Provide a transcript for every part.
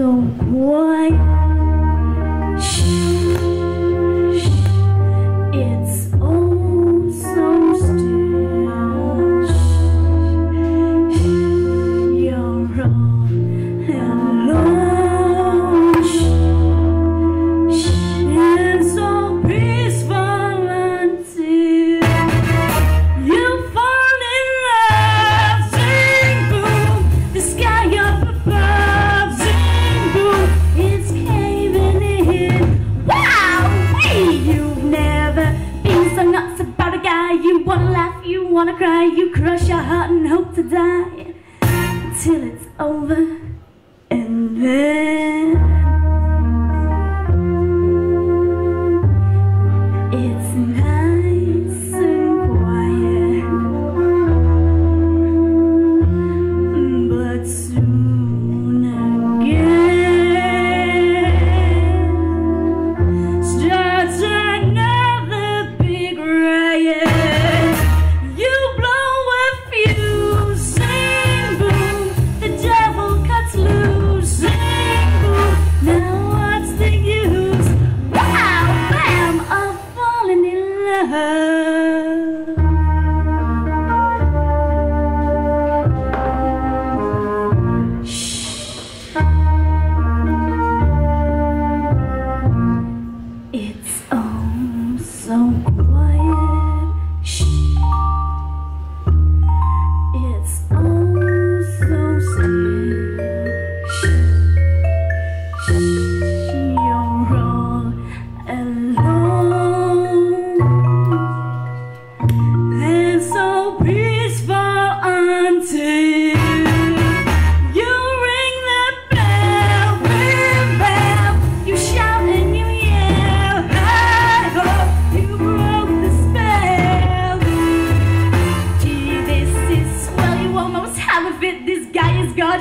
so quiet. wanna cry, you crush your heart and hope to die until it's over and then.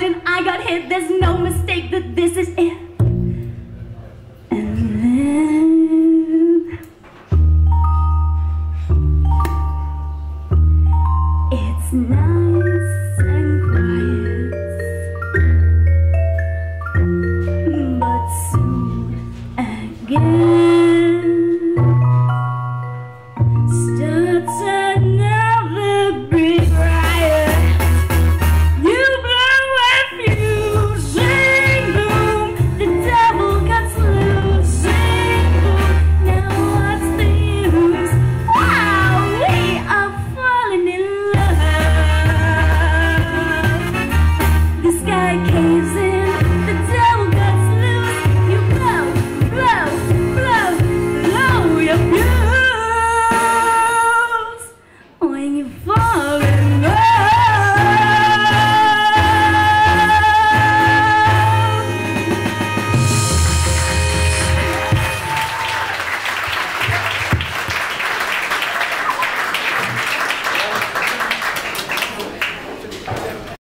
I got hit. There's no mistake that this is it. It's nice and quiet, but soon again.